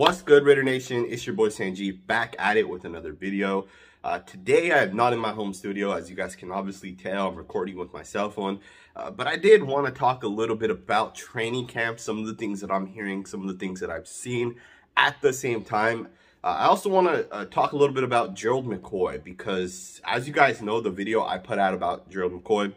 What's good, Raider Nation? It's your boy Sanjit back at it with another video. Uh, today, I am not in my home studio. As you guys can obviously tell, I'm recording with my cell phone. Uh, but I did want to talk a little bit about training camp, some of the things that I'm hearing, some of the things that I've seen. At the same time, uh, I also want to uh, talk a little bit about Gerald McCoy because, as you guys know, the video I put out about Gerald McCoy,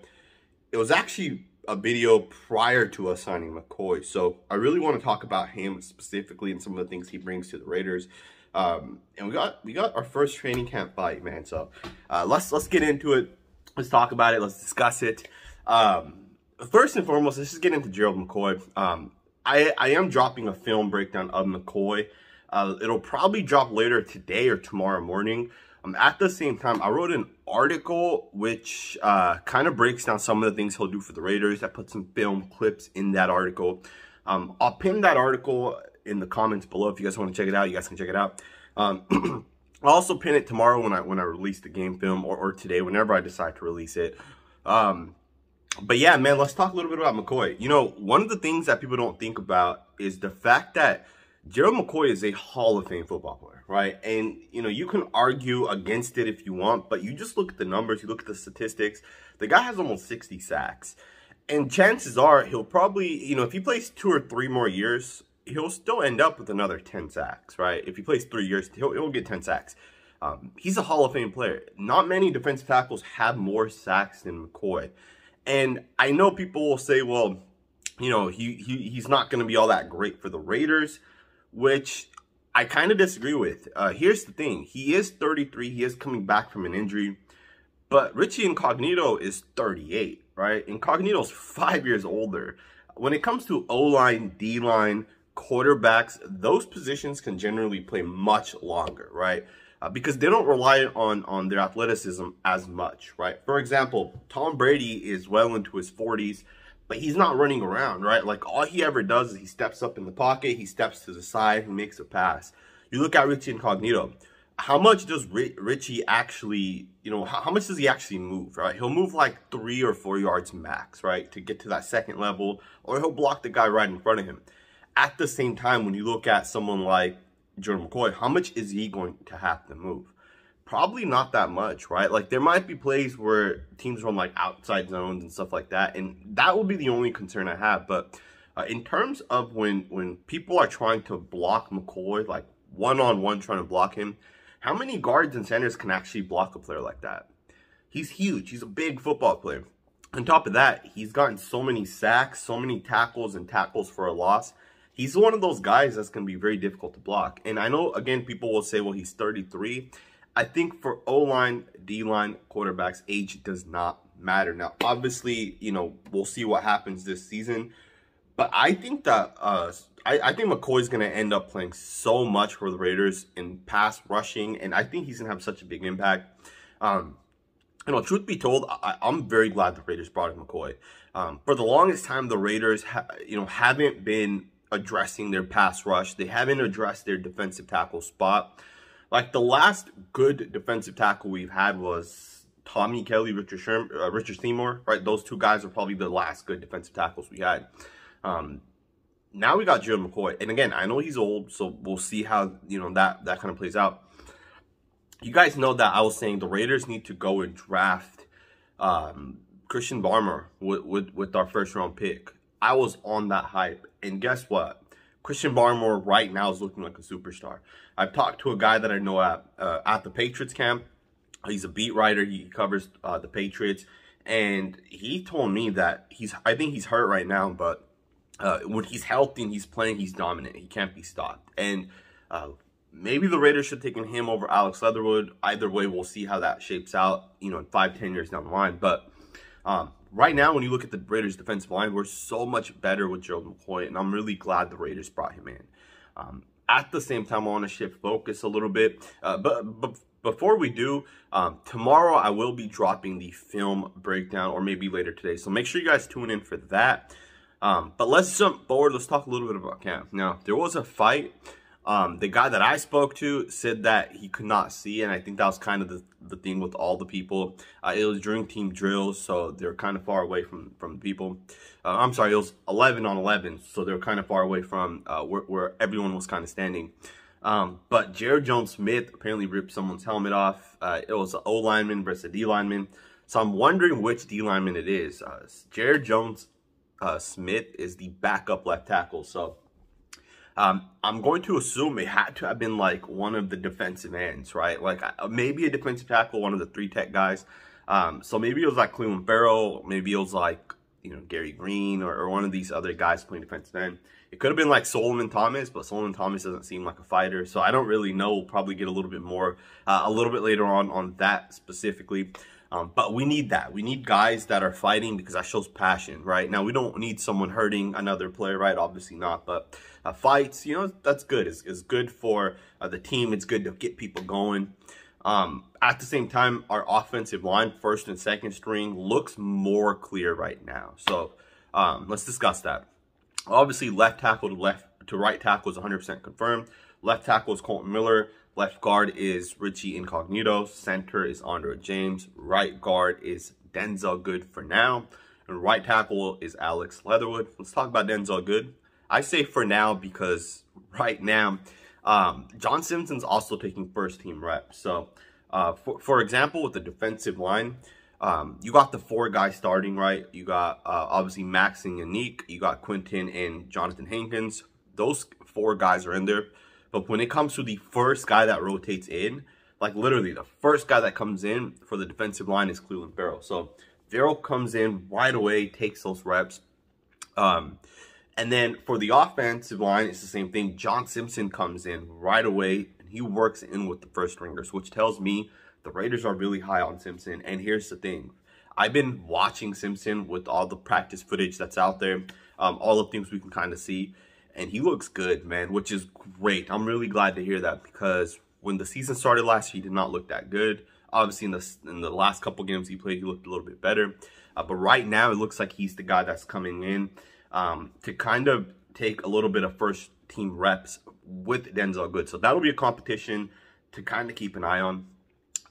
it was actually a video prior to us signing McCoy. So I really want to talk about him specifically and some of the things he brings to the Raiders. Um, and we got we got our first training camp fight, man. So uh, let's let's get into it. Let's talk about it. Let's discuss it. Um, first and foremost, let's just get into Gerald McCoy. Um, I I am dropping a film breakdown of McCoy. Uh, it'll probably drop later today or tomorrow morning. Um, at the same time, I wrote an article which uh, kind of breaks down some of the things he'll do for the Raiders. I put some film clips in that article. Um, I'll pin that article in the comments below if you guys want to check it out. You guys can check it out. Um, I'll also pin it tomorrow when I when I release the game film or, or today, whenever I decide to release it. Um, but yeah, man, let's talk a little bit about McCoy. You know, one of the things that people don't think about is the fact that Gerald McCoy is a Hall of Fame football player, right? And, you know, you can argue against it if you want, but you just look at the numbers, you look at the statistics. The guy has almost 60 sacks. And chances are he'll probably, you know, if he plays two or three more years, he'll still end up with another 10 sacks, right? If he plays three years, he'll, he'll get 10 sacks. Um, he's a Hall of Fame player. Not many defensive tackles have more sacks than McCoy. And I know people will say, well, you know, he, he he's not going to be all that great for the Raiders which I kind of disagree with. Uh, here's the thing. He is 33. He is coming back from an injury. But Richie Incognito is 38, right? Incognito's five years older. When it comes to O-line, D-line, quarterbacks, those positions can generally play much longer, right? Uh, because they don't rely on, on their athleticism as much, right? For example, Tom Brady is well into his 40s but he's not running around, right? Like all he ever does is he steps up in the pocket, he steps to the side, he makes a pass. You look at Richie Incognito. How much does Richie actually, you know, how, much does he actually move, right? He'll move like three or four yards max, right? To get to that second level, or he'll block the guy right in front of him. At the same time, when you look at someone like Gerald McCoy, how much is he going to have to move? Probably not that much, right? Like there might be plays where teams run like outside zones and stuff like that, and that will be the only concern I have. But uh, in terms of when when people are trying to block McCoy, like one on one trying to block him, how many guards and centers can actually block a player like that? He's huge. He's a big football player. On top of that, he's gotten so many sacks, so many tackles and tackles for a loss. He's one of those guys that's going to be very difficult to block. And I know, again, people will say, well, he's 33. I think for O-line, D-line, quarterbacks, age does not matter. Now, obviously, you know, we'll see what happens this season. But I think that uh, I, I think McCoy's going to end up playing so much for the Raiders in pass rushing, and I think he's going to have such a big impact. Um, you know, truth be told, I, am very glad the Raiders brought in McCoy. Um, for the longest time, the Raiders, you know, haven't been addressing their pass rush. They haven't addressed their defensive tackle spot. Like the last good defensive tackle we've had was Tommy Kelly, Richard Sherm, uh, Richard Seymour, right? Those two guys are probably the last good defensive tackles we had. Um, now we got Gerald McCoy, and again, I know he's old, so we'll see how you know that that kind of plays out. You guys know that I was saying the Raiders need to go and draft um, Christian Barmore with, with with our first round pick. I was on that hype, and guess what? Christian Barmore right now is looking like a superstar. I've talked to a guy that I know at uh, at the Patriots camp. He's a beat writer. He covers uh, the Patriots, and he told me that he's. I think he's hurt right now, but uh, when he's healthy and he's playing, he's dominant. He can't be stopped. And uh, maybe the Raiders should have taken him over Alex Leatherwood. Either way, we'll see how that shapes out. You know, in five, ten years down the line, but. Um, right now, when you look at the Raiders' defensive line, we're so much better with Gerald McCoy, and I'm really glad the Raiders brought him in. Um, at the same time, I want to shift focus a little bit. Uh, but, but before we do, um, tomorrow I will be dropping the film breakdown, or maybe later today. So make sure you guys tune in for that. Um, but let's jump forward. Let's talk a little bit about camp. Now, there was a fight Um, the guy that I spoke to said that he could not see, and I think that was kind of the, the thing with all the people. Uh, it was during team drills, so they're kind of far away from, from the people. Uh, I'm sorry, it was 11 on 11, so they're kind of far away from uh, where, where, everyone was kind of standing. Um, but Jaryd Jones-Smith apparently ripped someone's helmet off. Uh, it was an O lineman versus a D lineman. So I'm wondering which D lineman it is. Uh, Jaryd Jones uh, Smith is the backup left tackle. So um, I'm going to assume it had to have been like one of the defensive ends, right? Like maybe a defensive tackle, one of the three tech guys. Um, so maybe it was like Clelin Ferrell, maybe it was like, you know, Gerri Green or, or one of these other guys playing defensive end. It could have been like Solomon Thomas, but Solomon Thomas doesn't seem like a fighter. So I don't really know. We'll probably get a little bit more, uh, a little bit later on on that specifically. Um, but we need that. We need guys that are fighting because that shows passion, right? Now, we don't need someone hurting another player, right? Obviously not. But uh, fights, you know, that's good. It's, it's good for uh, the team. It's good to get people going. Um, at the same time, our offensive line, first and second string, looks more clear right now. So um, let's discuss that. Obviously, left tackle to left to right tackle is 100% confirmed. Left tackle is Colton Miller. Left guard is Richie Incognito. Center is Andre James. Right guard is Denzelle Good for now. And right tackle is Alex Leatherwood. Let's talk about Denzelle Good. I say for now because right now, um, John Simpson's also taking first team reps. So, uh, for, for example, with the defensive line, um, you got the four guys starting, right? You got uh, obviously Max and Yannick. You got Quinton and Jonathan Hankins. Those four guys are in there. But when it comes to the first guy that rotates in, like literally the first guy that comes in for the defensive line is Clelin Ferrell. So Ferrell comes in right away, takes those reps. Um, and then for the offensive line, it's the same thing. John Simpson comes in right away and he works in with the first ringers, which tells me the Raiders are really high on Simpson. And here's the thing. I've been watching Simpson with all the practice footage that's out there, um, all the things we can kind of see and he looks good, man, which is great. I'm really glad to hear that because when the season started last year, he did not look that good. Obviously, in the in the last couple games he played, he looked a little bit better. Uh, but right now, it looks like he's the guy that's coming in um, to kind of take a little bit of first team reps with Denzelle Good. So that'll be a competition to kind of keep an eye on.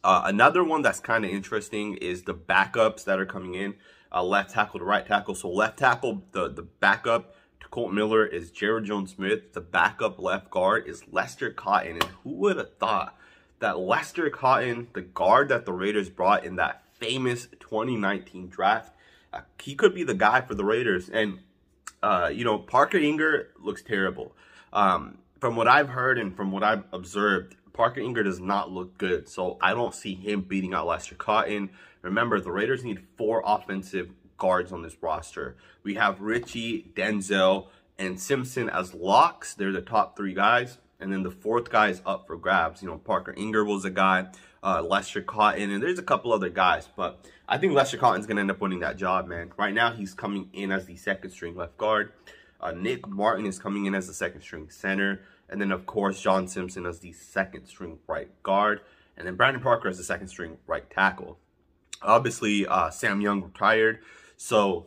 Uh, another one that's kind of interesting is the backups that are coming in, uh, left tackle to right tackle. So left tackle, the the backup Colt Miller is Jaryd Jones-Smith. The backup left guard is Lester Cotton. And who would have thought that Lester Cotton, the guard that the Raiders brought in that famous 2019 draft, uh, he could be the guy for the Raiders. And, uh, you know, Parker Ehinger looks terrible. Um, from what I've heard and from what I've observed, Parker Ehinger does not look good. So I don't see him beating out Lester Cotton. Remember, the Raiders need four offensive guards on this roster. We have Richie, Denzelle, and Simpson as locks. They're the top three guys. And then the fourth guy is up for grabs. You know, Parker Ehinger was a guy, uh, Lester Cotton, and there's a couple other guys. But I think Lester Cotton's going to end up winning that job, man. Right now, he's coming in as the second string left guard. Uh, Nick Martin is coming in as the second string center. And then, of course, John Simpson as the second string right guard. And then Brandon Parker as the second string right tackle. Obviously, uh, Sam Young retired. So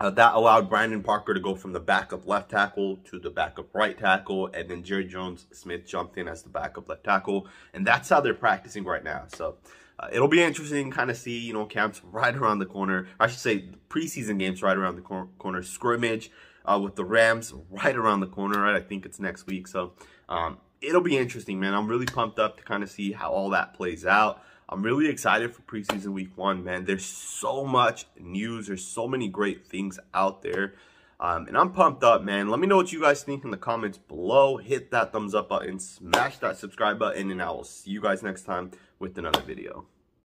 uh, that allowed Brandon Parker to go from the backup left tackle to the backup right tackle, and then Jerry Jones Smith jumped in as the backup left tackle, and that's how they're practicing right now. So uh, it'll be interesting, kind of see you know camps right around the corner. I should say preseason games right around the cor corner, scrimmage uh, with the Rams right around the corner. Right, I think it's next week. So um, it'll be interesting, man. I'm really pumped up to kind of see how all that plays out. I'm really excited for preseason week one, man. There's so much news. There's so many great things out there. Um, and I'm pumped up, man. Let me know what you guys think in the comments below. Hit that thumbs up button, smash that subscribe button, and I will see you guys next time with another video.